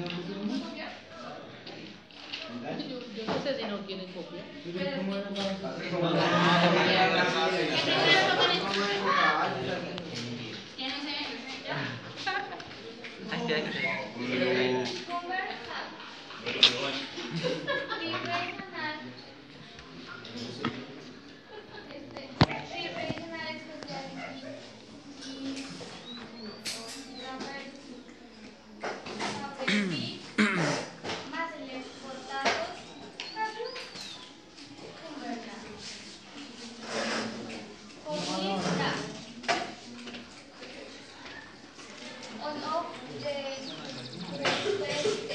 Yo, yo no sé si no quieren copia. Más On of the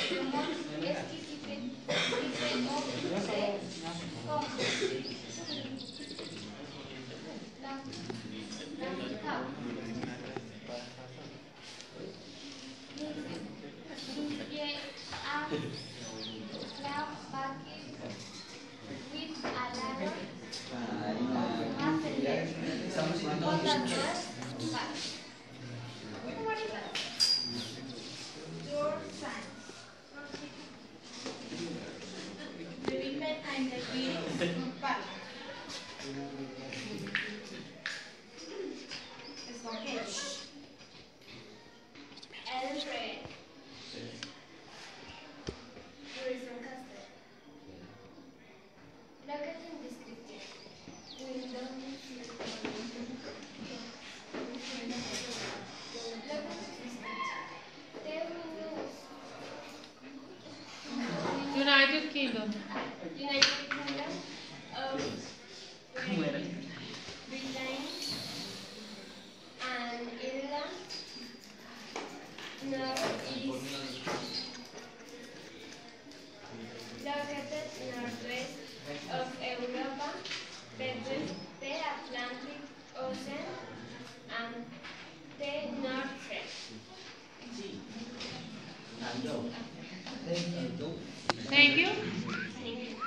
the most exquisite different of the complex. People and United Kingdom. United Kingdom of Britain and Ireland, Northeast, located northwest of Europa, between the Atlantic Ocean and the North Sea. Thank you.